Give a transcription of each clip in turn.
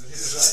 you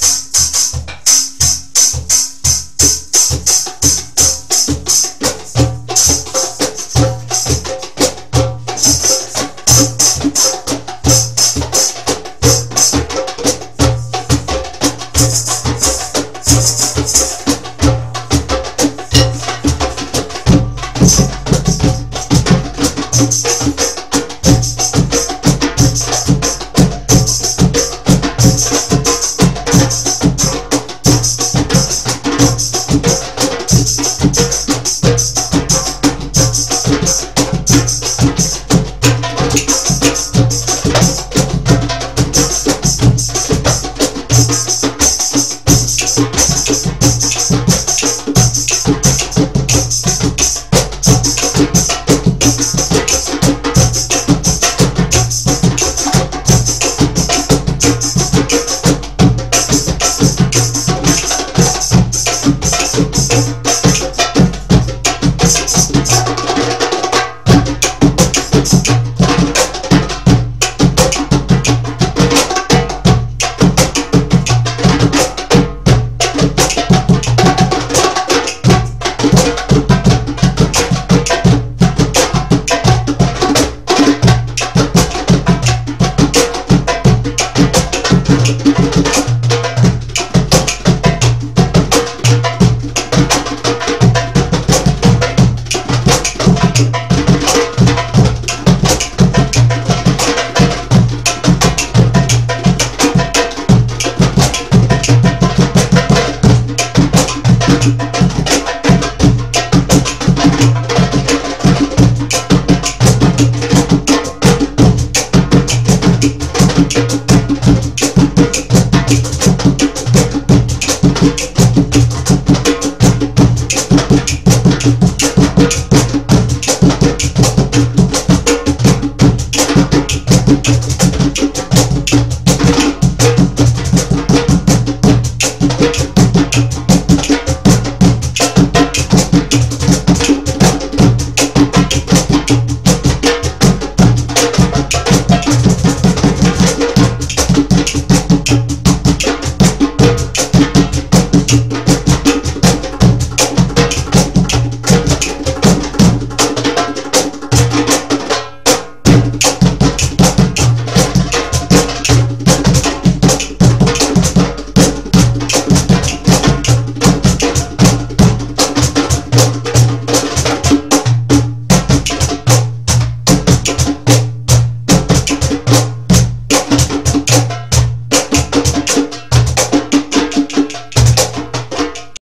Thanks.